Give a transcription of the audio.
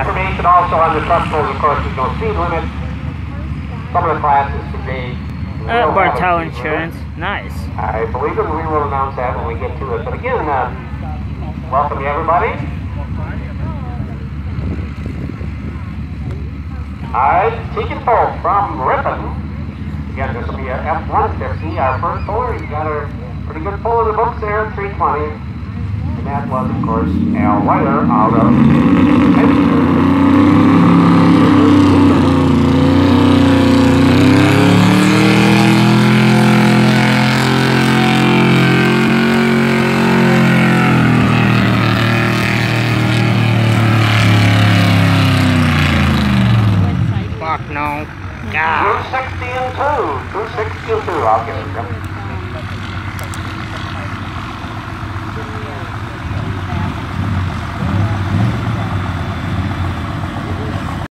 Information also on the truck code, of course, there's no speed limit. Some of the classes today. Uh, Bartel Insurance. Nice. I believe that we will announce that when we get to it. But again, uh, welcome everybody. Alright, Tegan Folk from Ripon. Again, this will be a F-150, our first puller. He's got a pretty good pull in the books there 320. And that was, of course, Al Weiler out of Fuck no. God. 262, 262, I'll give it to him.